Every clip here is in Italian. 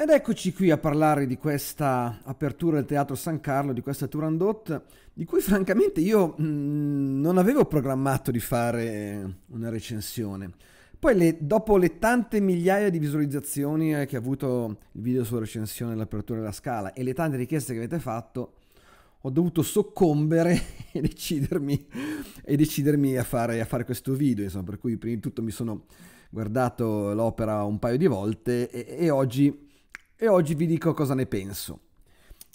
Ed eccoci qui a parlare di questa apertura del Teatro San Carlo, di questa Turandot, di cui francamente io mm, non avevo programmato di fare una recensione. Poi le, dopo le tante migliaia di visualizzazioni eh, che ha avuto il video sulla recensione dell'apertura della scala e le tante richieste che avete fatto, ho dovuto soccombere e decidermi, e decidermi a, fare, a, fare, questo video, insomma, per cui prima di tutto mi sono guardato l'opera un paio di volte e, e, oggi, e oggi vi dico cosa ne penso.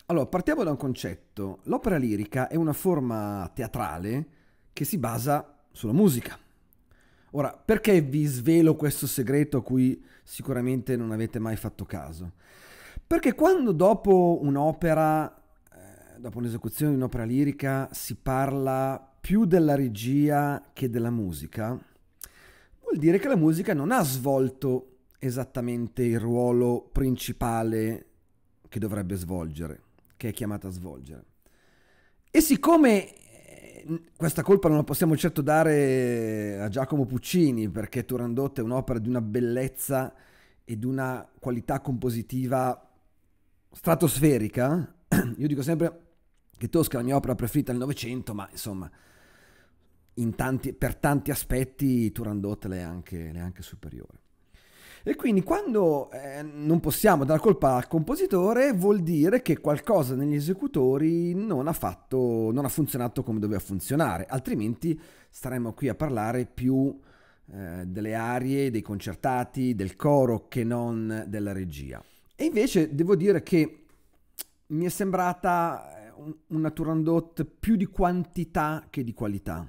Allora, partiamo da un concetto. L'opera lirica è una forma teatrale che si basa sulla musica. Ora, perché vi svelo questo segreto a cui sicuramente non avete mai fatto caso? Perché quando dopo un'opera dopo un'esecuzione di un'opera lirica si parla più della regia che della musica, vuol dire che la musica non ha svolto esattamente il ruolo principale che dovrebbe svolgere, che è chiamata a svolgere. E siccome eh, questa colpa non la possiamo certo dare a Giacomo Puccini, perché Turandot è un'opera di una bellezza e di una qualità compositiva stratosferica, io dico sempre che Tosca è la mia opera preferita del Novecento, ma insomma, in tanti, per tanti aspetti Turandot è anche, le è anche superiore. E quindi quando eh, non possiamo dare colpa al compositore vuol dire che qualcosa negli esecutori non ha, fatto, non ha funzionato come doveva funzionare, altrimenti staremmo qui a parlare più eh, delle arie, dei concertati, del coro che non della regia. E invece devo dire che mi è sembrata una Turandot più di quantità che di qualità.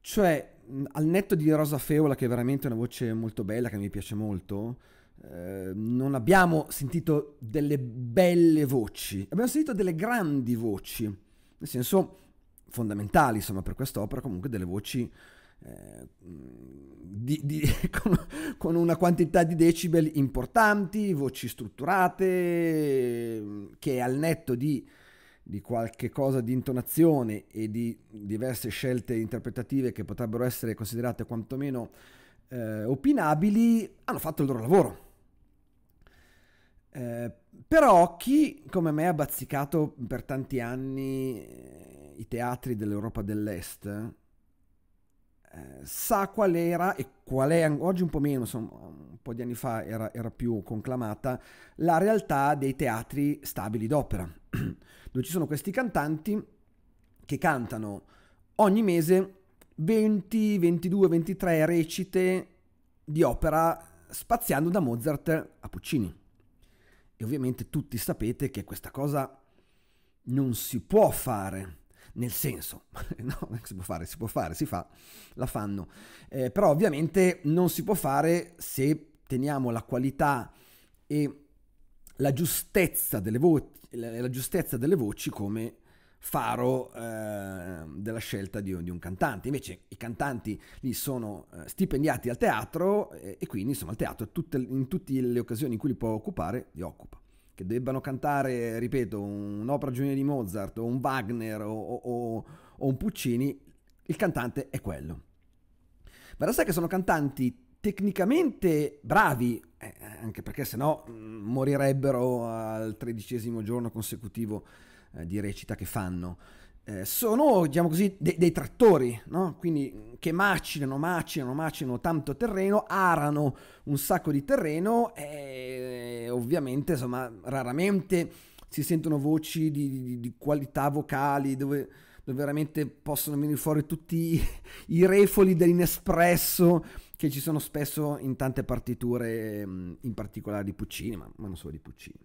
Cioè, al netto di Rosa Feola, che è veramente una voce molto bella, che mi piace molto, eh, non abbiamo sentito delle belle voci, abbiamo sentito delle grandi voci, nel senso fondamentali, insomma, per quest'opera, comunque delle voci eh, di, di, con, con, una quantità di decibel importanti, voci strutturate, che al netto di di qualche cosa di intonazione e di diverse scelte interpretative che potrebbero essere considerate quantomeno eh, opinabili, hanno fatto il loro lavoro. Eh, però chi come me ha bazzicato per tanti anni eh, i teatri dell'Europa dell'Est eh, sa qual era e qual è oggi un po' meno, insomma, un po' di anni fa era, era più conclamata, la realtà dei teatri stabili d'opera, dove ci sono questi cantanti che cantano ogni mese 20, 22, 23 recite di opera spaziando da Mozart a Puccini. E ovviamente tutti sapete che questa cosa non si può fare nel senso, no, non si può fare, si può fare, si fa, la fanno, eh, però ovviamente non si può fare se teniamo la qualità e la giustezza delle, vo- la giustezza delle voci come faro eh, della scelta di, di, un cantante. Invece i cantanti lì sono eh, stipendiati al teatro eh, e quindi insomma il teatro tutte, in tutte le occasioni in cui li può occupare li occupa che debbano cantare, ripeto, un'opera giovanile di Mozart o un Wagner o, o, o un Puccini, il cantante è quello. Ma da sé che sono cantanti tecnicamente bravi, eh, anche perché sennò mm, morirebbero al tredicesimo giorno consecutivo eh, di recita che fanno eh, sono, diciamo così, de- dei trattori, no? quindi che macinano, macinano, macinano tanto terreno, arano un sacco di terreno e ovviamente, insomma, raramente si sentono voci di, di, di qualità vocali dove, dove, veramente possono venire fuori tutti i refoli dell'inespresso che ci sono spesso in tante partiture, in particolare di Puccini, ma, ma non solo di Puccini.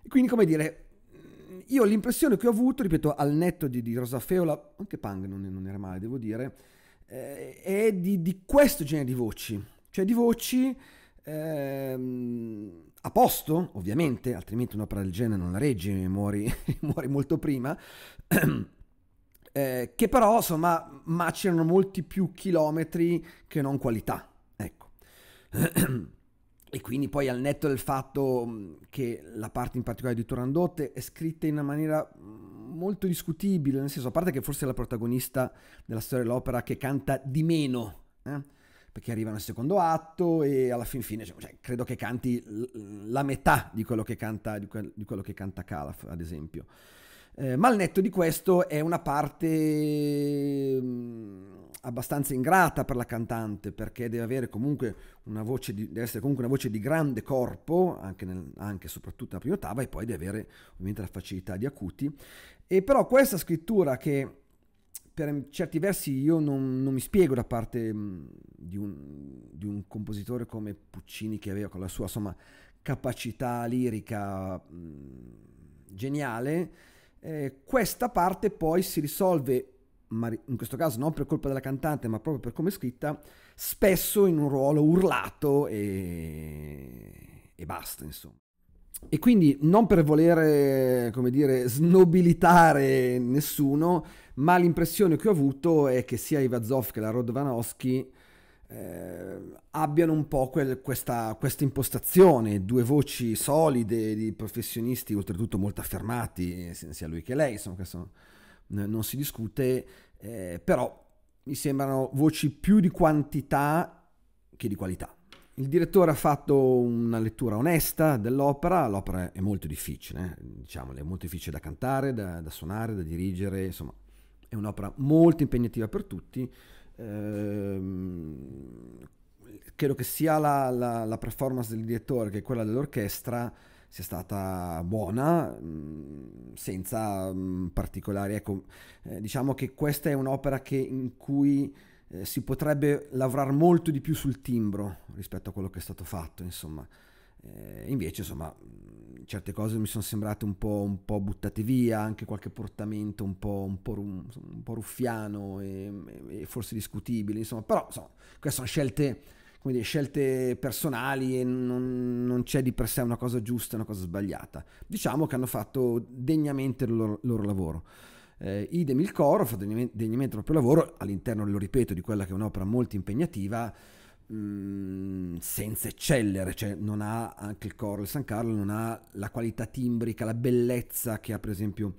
E quindi, come dire, io l'impressione che ho avuto, ripeto, al netto di, di Rosa Feola, anche Pang non, non era male, devo dire, eh, è di, di, questo genere di voci, cioè di voci ehm, a posto, ovviamente, altrimenti un'opera del genere non la regge, muori, muori molto prima, eh, che però insomma macinano molti più chilometri che non qualità, ecco. E quindi poi al netto del fatto che la parte in particolare di Turandot è scritta in una maniera molto discutibile, nel senso, a parte che forse è la protagonista della storia dell'opera che canta di meno, eh? perché arriva nel secondo atto e alla fin fine cioè, credo che canti la metà di quello che canta, di quello che canta Calaf, ad esempio. Eh, ma al netto di questo è una parte mh, abbastanza ingrata per la cantante perché deve avere comunque una voce di, deve essere comunque una voce di grande corpo anche, nel, anche soprattutto nella prima ottava e poi deve avere ovviamente la facilità di acuti. E però questa scrittura che per certi versi io non, non mi spiego da parte mh, di, un, di, un, compositore come Puccini che aveva con la sua insomma, capacità lirica mh, geniale, eh, questa parte poi si risolve, ma in questo caso non per colpa della cantante, ma proprio per come è scritta, spesso in un ruolo urlato e, e basta, insomma. E quindi non per volere, come dire, snobilitare nessuno, ma l'impressione che ho avuto è che sia Ivazov che la Rodvanowski eh, abbiano un po' quel, questa, questa, impostazione, due voci solide di professionisti, oltretutto molto affermati, sia lui che lei, insomma, questo non si discute, eh, però mi sembrano voci più di quantità che di qualità. Il direttore ha fatto una lettura onesta dell'opera, l'opera è molto difficile, eh? diciamo, è molto difficile da cantare, da, da, suonare, da dirigere, insomma è un'opera molto impegnativa per tutti. Ehm, credo che sia la, la, la, performance del direttore che quella dell'orchestra sia stata buona, mm, senza mm, particolari. Ecco, eh, diciamo che questa è un'opera che, in cui eh, si potrebbe lavorare molto di più sul timbro rispetto a quello che è stato fatto, insomma. Eh, invece, insomma, certe cose mi sono sembrate un po', un po', buttate via, anche qualche portamento un po', un po', un po ruffiano e, e, forse discutibile, insomma, però insomma, queste sono scelte, dire, scelte personali e non, non, c'è di per sé una cosa giusta una cosa sbagliata. Diciamo che hanno fatto degnamente il loro, il loro lavoro. Eh, idem il coro fa degnamente il proprio lavoro all'interno, lo ripeto, di quella che è un'opera molto impegnativa, mm, senza eccellere, cioè non ha anche il coro del San Carlo, non ha la qualità timbrica, la bellezza che ha per esempio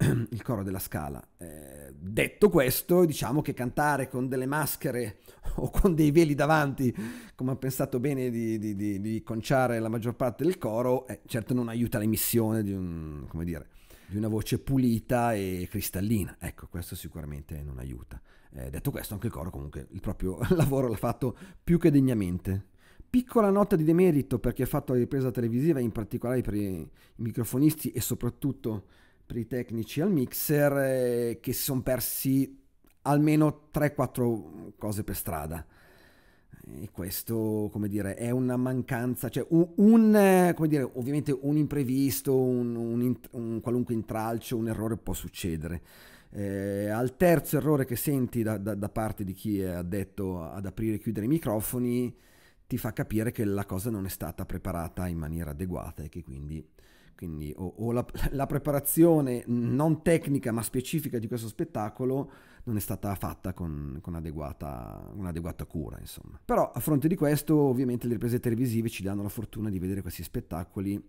il coro della Scala. Eh, detto questo, diciamo che cantare con delle maschere o con dei veli davanti, come ha pensato bene di, di, di, di conciare la maggior parte del coro, eh, certo non aiuta l'emissione di un, dire, di una voce pulita e cristallina. Ecco, questo sicuramente non aiuta. Eh, detto questo, anche il coro comunque il proprio lavoro l'ha fatto più che degnamente. Piccola nota di demerito per chi ha fatto la ripresa televisiva, in particolare per i, microfonisti e soprattutto per i tecnici al mixer, eh, che si sono persi almeno 3-4 cose per strada. E questo, come dire, è una mancanza, cioè un, un come dire, ovviamente un imprevisto, un, un, un, qualunque intralcio, un errore può succedere. Eh, al terzo errore che senti da, da, da, parte di chi è addetto ad aprire e chiudere i microfoni, ti fa capire che la cosa non è stata preparata in maniera adeguata e che quindi, quindi o, o la, la preparazione non tecnica ma specifica di questo spettacolo non è stata fatta con, con adeguata, un'adeguata cura, insomma. Però a fronte di questo, ovviamente le riprese televisive ci danno la fortuna di vedere questi spettacoli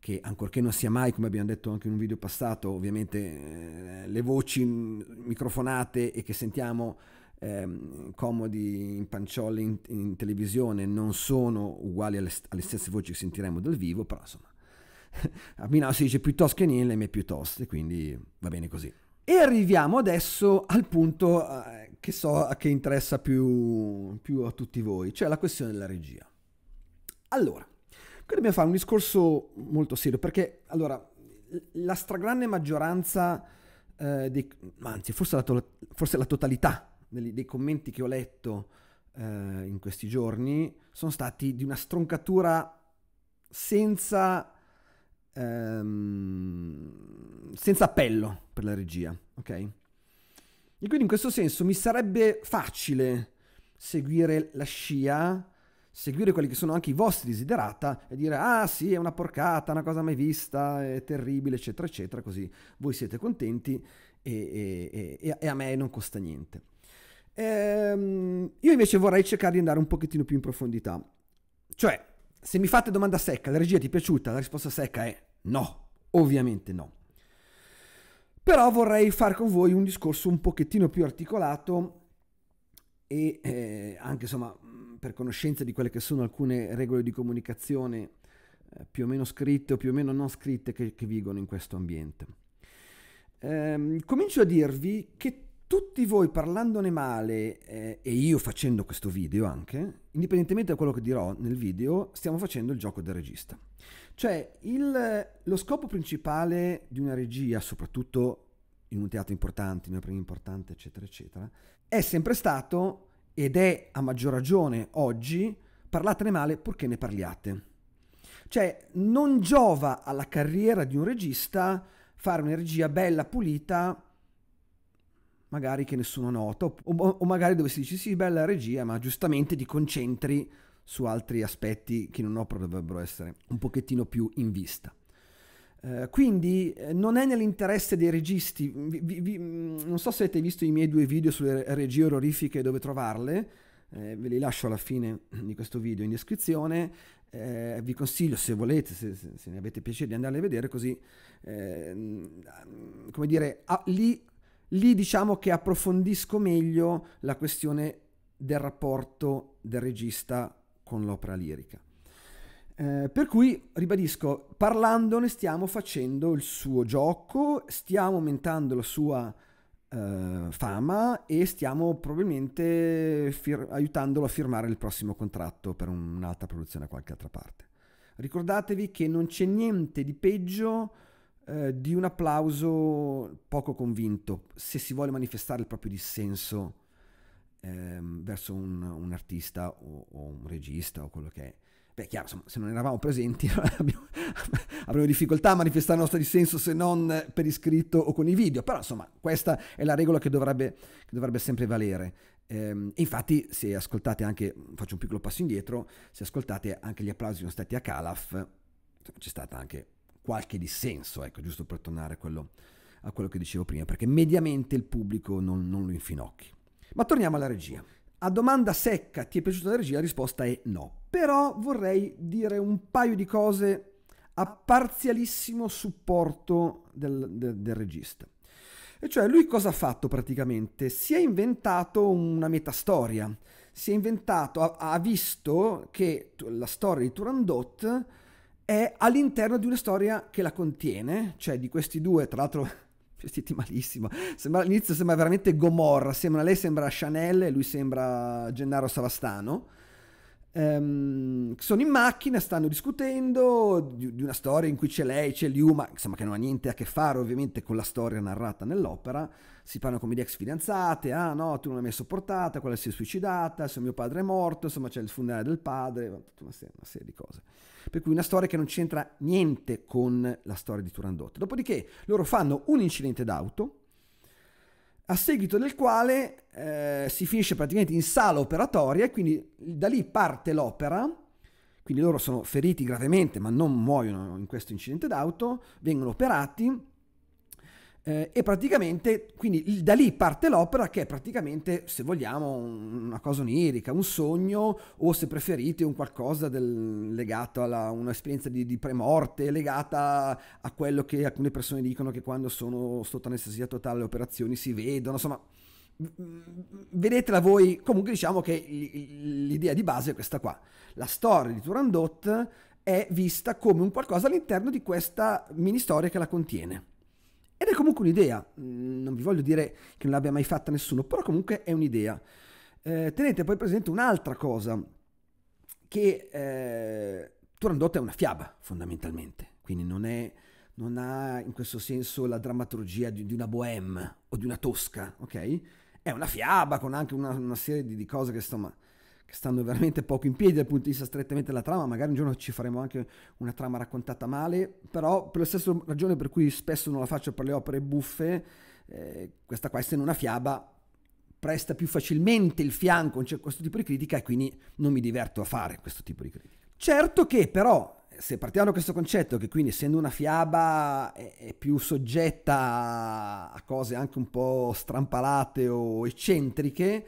che ancorché non sia mai, come abbiamo detto anche in un video passato, ovviamente eh, le voci microfonate e che sentiamo eh, comodi in panciole in, in, televisione non sono uguali alle, alle, stesse voci che sentiremo dal vivo, però insomma a Milano si dice piuttosto che niente, me piuttosto, e quindi va bene così. E arriviamo adesso al punto eh, che so che interessa più, più, a tutti voi, cioè la questione della regia. Allora, qui dobbiamo fare un discorso molto serio, perché allora, la stragrande maggioranza, eh, dei, anzi forse la, to- forse la totalità dei, dei, commenti che ho letto eh, in questi giorni sono stati di una stroncatura senza ehm, senza appello per la regia, ok? E quindi in questo senso mi sarebbe facile seguire la scia, seguire quelli che sono anche i vostri desiderata e dire ah sì è una porcata, una cosa mai vista, è terribile eccetera eccetera, così voi siete contenti e, e, e, a me non costa niente. Ehm, io invece vorrei cercare di andare un pochettino più in profondità, cioè se mi fate domanda secca, la regia ti è piaciuta? La risposta secca è no, ovviamente no. Però vorrei fare con voi un discorso un pochettino più articolato e eh, anche insomma per conoscenza di quelle che sono alcune regole di comunicazione eh, più o meno scritte o più o meno non scritte che, che vigono in questo ambiente. Ehm, comincio a dirvi che tutti voi parlandone male eh, e io facendo questo video anche, indipendentemente da quello che dirò nel video, stiamo facendo il gioco del regista. Cioè il, lo scopo principale di una regia, soprattutto in un teatro importante, in una prima importante, eccetera, eccetera, è sempre stato ed è a maggior ragione oggi parlatene male purché ne parliate. Cioè non giova alla carriera di un regista fare una regia bella, pulita, magari che nessuno nota, o, o, magari dove si dice sì, bella regia, ma giustamente ti concentri su altri aspetti che in un'opera dovrebbero essere un pochettino più in vista. Eh, quindi eh, non è nell'interesse dei registi, vi, vi, vi, mm, non so se avete visto i miei due video sulle regie orrorifiche dove trovarle, eh, ve li lascio alla fine di questo video in descrizione, eh, vi consiglio se volete, se, se, ne avete piacere di andarle a vedere così, eh, come dire, ah, lì, lì diciamo che approfondisco meglio la questione del rapporto del regista con l'opera lirica. Eh, per cui, ribadisco, parlandone stiamo facendo il suo gioco, stiamo aumentando la sua eh, fama e stiamo probabilmente fir- aiutandolo a firmare il prossimo contratto per un'altra produzione da qualche altra parte. Ricordatevi che non c'è niente di peggio eh, di un applauso poco convinto se si vuole manifestare il proprio dissenso ehm, verso un, un artista o, o un regista o quello che è Beh, chiaro, insomma, se non eravamo presenti abbiamo, avremo difficoltà a manifestare il nostro dissenso se non per iscritto o con i video, però insomma questa è la regola che dovrebbe, che dovrebbe sempre valere. Ehm, infatti se ascoltate anche, faccio un piccolo passo indietro, se ascoltate anche gli applausi sono stati a Calaf, c'è stato anche qualche dissenso, ecco, giusto per tornare a quello, a quello che dicevo prima, perché mediamente il pubblico non, non lo infinocchi. Ma torniamo alla regia. A domanda secca, ti è piaciuta la regia? La risposta è no. Però vorrei dire un paio di cose a parzialissimo supporto del, del, del regista. E cioè lui cosa ha fatto praticamente? Si è inventato una metastoria, si è inventato, ha, ha visto che la storia di Turandot è all'interno di una storia che la contiene, cioè di questi due, tra l'altro vestiti malissimo. Sembra, all'inizio sembra veramente Gomorra, sembra, lei sembra Chanel e lui sembra Gennaro Savastano. Um, sono in macchina, stanno discutendo di, di, una storia in cui c'è lei, c'è Liu, ma insomma che non ha niente a che fare ovviamente con la storia narrata nell'opera. Si parlano come di ex fidanzate, ah no, tu non l'hai mai sopportata, quella si è suicidata, adesso mio padre è morto, insomma c'è il funerale del padre, tutta una serie, una serie di cose. Per cui una storia che non c'entra niente con la storia di Turandot. Dopodiché loro fanno un incidente d'auto, a seguito del quale eh, si finisce praticamente in sala operatoria e quindi da lì parte l'opera, quindi loro sono feriti gravemente ma non muoiono in questo incidente d'auto, vengono operati eh, e praticamente, quindi da lì parte l'opera che è praticamente, se vogliamo, una cosa onirica, un sogno o se preferite un qualcosa del, legato a un'esperienza di, di premorte, legata a quello che alcune persone dicono che quando sono sotto anestesia totale le operazioni si vedono, insomma vedetela voi, comunque diciamo che l'idea di base è questa qua. La storia di Turandot è vista come un qualcosa all'interno di questa mini storia che la contiene. Ed è comunque un'idea, mm, non vi voglio dire che non l'abbia mai fatta nessuno, però comunque è un'idea. Eh, tenete poi presente un'altra cosa, che eh, Turandot è una fiaba fondamentalmente, quindi non, è, non ha in questo senso la drammaturgia di, di, una bohème o di una tosca, ok? È una fiaba con anche una, una serie di, di cose che insomma che stanno veramente poco in piedi dal punto di vista strettamente della trama, magari un giorno ci faremo anche una trama raccontata male, però per la stessa ragione per cui spesso non la faccio per le opere buffe, eh, questa qua essendo una fiaba presta più facilmente il fianco a questo tipo di critica e quindi non mi diverto a fare questo tipo di critica. Certo che però se partiamo da questo concetto che quindi essendo una fiaba è, è più soggetta a cose anche un po' strampalate o eccentriche,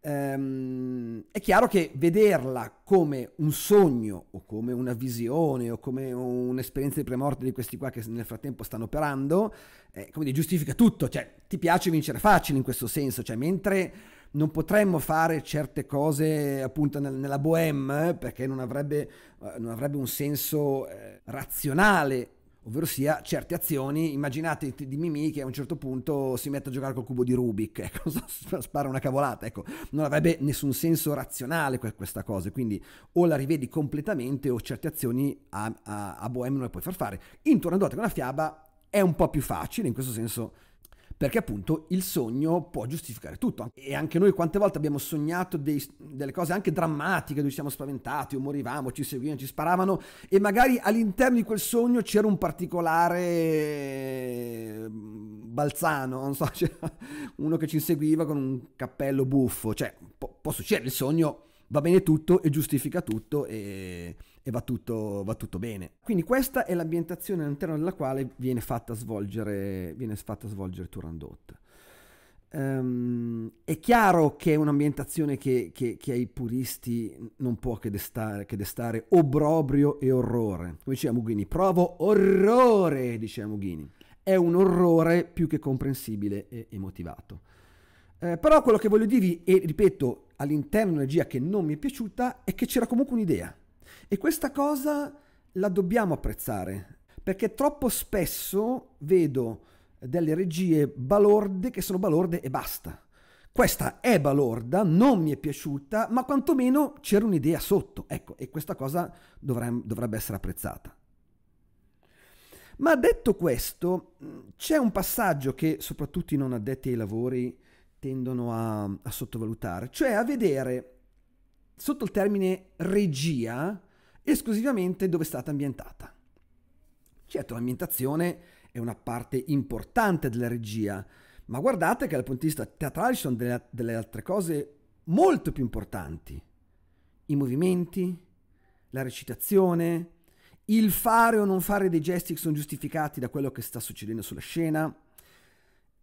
ehm, è chiaro che vederla come un sogno o come una visione o come un'esperienza di premorte di questi qua che nel frattempo stanno operando, eh, come dire, giustifica tutto, cioè ti piace vincere facile in questo senso, cioè mentre non potremmo fare certe cose appunto nella bohème perché non avrebbe, eh, non avrebbe un senso eh, razionale ovvero sia certe azioni, immaginate di Mimì che a un certo punto si mette a giocare col cubo di Rubik, ecco, spara una cavolata, ecco, non avrebbe nessun senso razionale questa cosa, quindi o la rivedi completamente o certe azioni a, a, a Bohème non le puoi far fare. In Turandot con la fiaba è un po' più facile, in questo senso perché appunto il sogno può giustificare tutto. E anche noi quante volte abbiamo sognato dei, delle cose anche drammatiche, dove siamo spaventati o morivamo, ci seguivano, ci sparavano e magari all'interno di quel sogno c'era un particolare mm, balzano, non so, c'era uno che ci inseguiva con un cappello buffo, cioè può, può succedere, il sogno va bene tutto e giustifica tutto e, e va, tutto, va, tutto, bene. Quindi questa è l'ambientazione all'interno della quale viene fatta svolgere, viene fatta svolgere Turandot. Um, è chiaro che è un'ambientazione che, che, che, ai puristi non può che destare, che destare obbrobrio e orrore. Come diceva Mughini, provo orrore, diceva Mughini. È un orrore più che comprensibile e, e motivato. Eh, però quello che voglio dirvi, e ripeto, all'interno dell'energia che non mi è piaciuta, è che c'era comunque un'idea. E questa cosa la dobbiamo apprezzare, perché troppo spesso vedo delle regie balorde che sono balorde e basta. Questa è balorda, non mi è piaciuta, ma quantomeno c'era un'idea sotto. Ecco, e questa cosa dovrebbe, dovrebbe essere apprezzata. Ma detto questo, c'è un passaggio che soprattutto i non addetti ai lavori tendono a, a sottovalutare, cioè a vedere sotto il termine regia esclusivamente dove è stata ambientata. Certo, l'ambientazione è una parte importante della regia, ma guardate che dal punto di vista teatrale ci sono delle, delle altre cose molto più importanti. I movimenti, la recitazione, il fare o non fare dei gesti che sono giustificati da quello che sta succedendo sulla scena.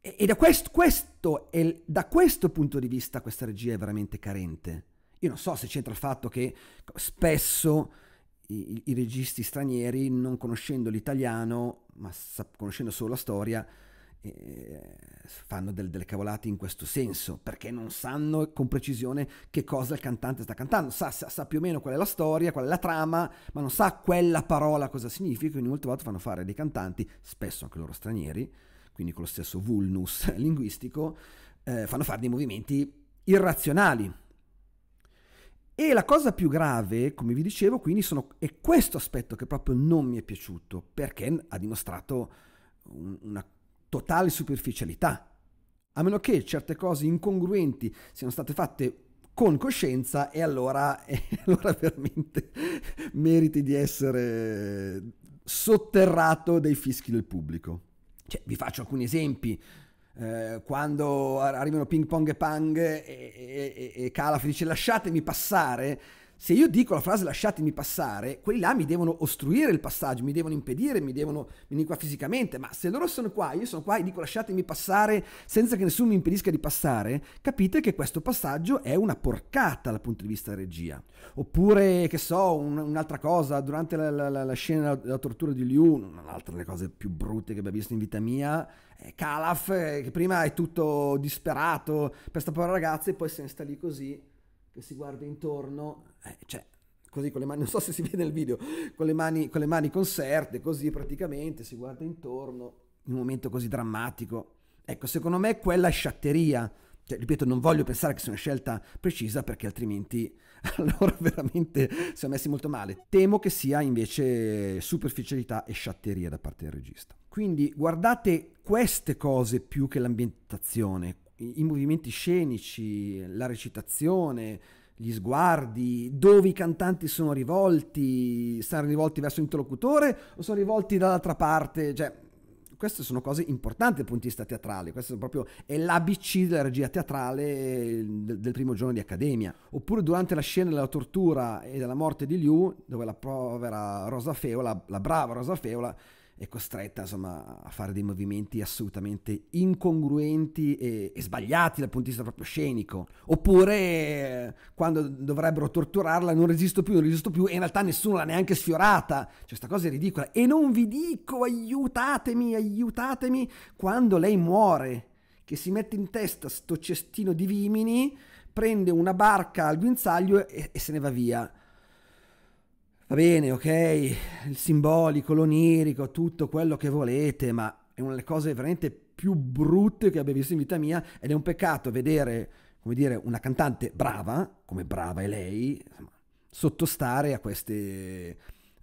E, da questo, questo è, da questo punto di vista questa regia è veramente carente. Io non so se c'entra il fatto che spesso i, i, registi stranieri, non conoscendo l'italiano, ma sa, conoscendo solo la storia, eh, fanno del, delle cavolate in questo senso, perché non sanno con precisione che cosa il cantante sta cantando. Sa, sa, sa, più o meno qual è la storia, qual è la trama, ma non sa quella parola cosa significa, quindi molte volte fanno fare dei cantanti, spesso anche loro stranieri, quindi con lo stesso vulnus linguistico, eh, fanno fare dei movimenti irrazionali e la cosa più grave, come vi dicevo, quindi sono, è questo aspetto che proprio non mi è piaciuto, perché ha dimostrato un, una totale superficialità. A meno che certe cose incongruenti siano state fatte con coscienza e allora, e allora veramente meriti di essere sotterrato dai fischi del pubblico. Cioè, vi faccio alcuni esempi. Eh, quando arrivano ping pong e pang e, e, e, e Calaf dice lasciatemi passare, se io dico la frase lasciatemi passare, quelli là mi devono ostruire il passaggio, mi devono impedire, mi devono venire qua fisicamente, ma se loro sono qua, io sono qua e dico lasciatemi passare senza che nessuno mi impedisca di passare, capite che questo passaggio è una porcata dal punto di vista della regia. Oppure, che so, un, un'altra cosa, durante la, la, la scena della tortura di Liu, un'altra delle cose più brutte che abbia visto in vita mia, Calaf, eh, che prima è tutto disperato per questa povera ragazza e poi se ne sta lì così che si guarda intorno, eh, cioè così con le mani, non so se si vede nel video, con le mani, con le mani conserte, così praticamente si guarda intorno, in un momento così drammatico. Ecco, secondo me quella è sciatteria. Cioè, ripeto, non voglio pensare che sia una scelta precisa perché altrimenti allora veramente siamo messi molto male. Temo che sia invece superficialità e sciatteria da parte del regista. Quindi guardate queste cose più che l'ambientazione, i, movimenti scenici, la recitazione, gli sguardi, dove i cantanti sono rivolti, stanno rivolti verso l'interlocutore o sono rivolti dall'altra parte, cioè queste sono cose importanti dal punto di vista teatrale, questo è proprio è l'ABC della regia teatrale del, del, primo giorno di accademia. Oppure durante la scena della tortura e della morte di Liu, dove la povera Rosa Feola, la brava Rosa Feola, è costretta insomma, a fare dei movimenti assolutamente incongruenti e, e, sbagliati dal punto di vista proprio scenico. Oppure quando dovrebbero torturarla non resisto più, non resisto più e in realtà nessuno l'ha neanche sfiorata. Cioè questa cosa è ridicola. E non vi dico aiutatemi, aiutatemi quando lei muore che si mette in testa sto cestino di vimini, prende una barca al guinzaglio e, e se ne va via. Va bene, ok, il simbolico, l'onirico, tutto quello che volete, ma è una delle cose veramente più brutte che abbia visto in vita mia ed è un peccato vedere, come dire, una cantante brava, come brava è lei, insomma, sottostare a queste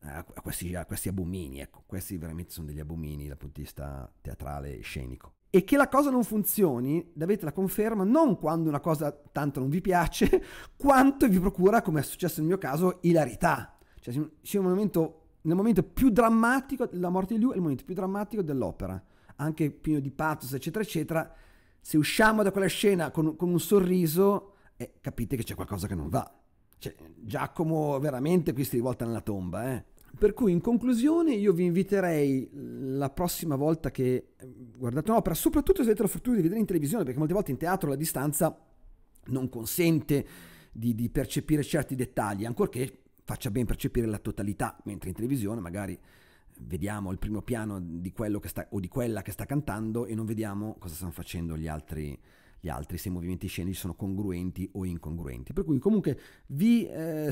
a questi, a questi abomini, ecco, questi veramente sono degli abomini dal punto di vista teatrale e scenico. E che la cosa non funzioni, avete la conferma non quando una cosa tanto non vi piace, quanto vi procura, come è successo nel mio caso, ilarità. Cioè, sia un momento, nel momento più drammatico, la morte di lui è il momento più drammatico dell'opera, anche pieno di pathos, eccetera, eccetera. Se usciamo da quella scena con, con un sorriso, eh, capite che c'è qualcosa che non va. Cioè, Giacomo veramente qui si rivolta nella tomba, eh. Per cui in conclusione io vi inviterei la prossima volta che guardate un'opera, soprattutto se avete la fortuna di vedere in televisione, perché molte volte in teatro la distanza non consente di, di percepire certi dettagli, ancorché faccia ben percepire la totalità, mentre in televisione magari vediamo il primo piano di quello che sta, o di quella che sta cantando e non vediamo cosa stanno facendo gli altri gli altri, se i movimenti scenici sono congruenti o incongruenti. Per cui comunque vi, eh,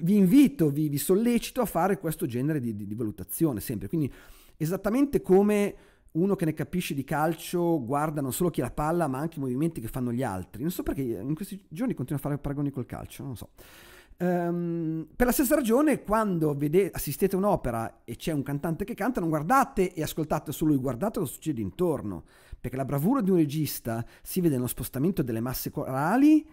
vi invito, vi, vi, sollecito a fare questo genere di, di, di valutazione sempre. Quindi esattamente come uno che ne capisce di calcio guarda non solo chi ha la palla, ma anche i movimenti che fanno gli altri. Non so perché in questi giorni continuo a fare paragoni col calcio, non so. Um, per la stessa ragione, quando vede, assistete a un'opera e c'è un cantante che canta, non guardate e ascoltate solo lui, guardate cosa succede intorno perché la bravura di un regista si vede nello spostamento delle masse corali,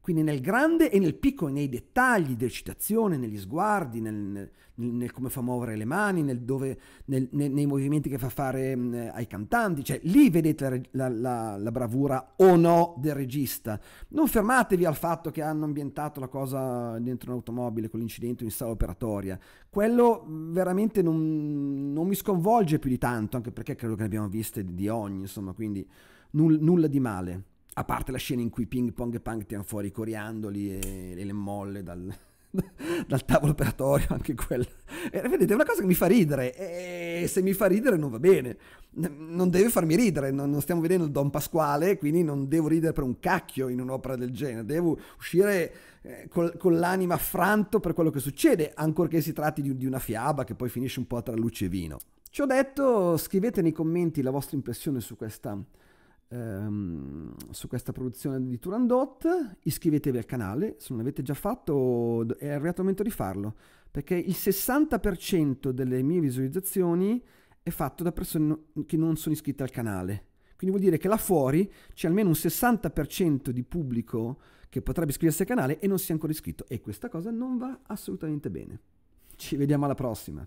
quindi nel grande e nel piccolo, nei dettagli della citazione, negli sguardi, nel, nel, nel come fa muovere le mani, nel dove, nei movimenti che fa fare mh, mm, ai cantanti, cioè lì vedete la, la, la, bravura o no del regista. Non fermatevi al fatto che hanno ambientato la cosa dentro un'automobile con l'incidente in sala operatoria. Quello veramente non, non mi sconvolge più di tanto, anche perché credo che ne abbiamo viste di, ogni, insomma, quindi null, nulla di male. A parte la scena in cui Ping Pong e Pang tirano fuori i coriandoli e, e le molle dal, dal tavolo operatorio, anche quella. E, vedete, è una cosa che mi fa ridere e se mi fa ridere non va bene. Non deve farmi ridere, non, non stiamo vedendo il Don Pasquale, quindi non devo ridere per un cacchio in un'opera del genere. Devo uscire eh, col, con l'anima affranto per quello che succede, ancorché si tratti di, di una fiaba che poi finisce un po' tra luce e vino. Ci ho detto, scrivete nei commenti la vostra impressione su questa ehm, su questa produzione di Turandot, iscrivetevi al canale, se non l'avete già fatto è arrivato il momento di farlo, perché il 60% delle mie visualizzazioni è fatto da persone che non sono iscritte al canale. Quindi vuol dire che là fuori c'è almeno un 60% di pubblico che potrebbe iscriversi al canale e non si è ancora iscritto. E questa cosa non va assolutamente bene. Ci vediamo alla prossima.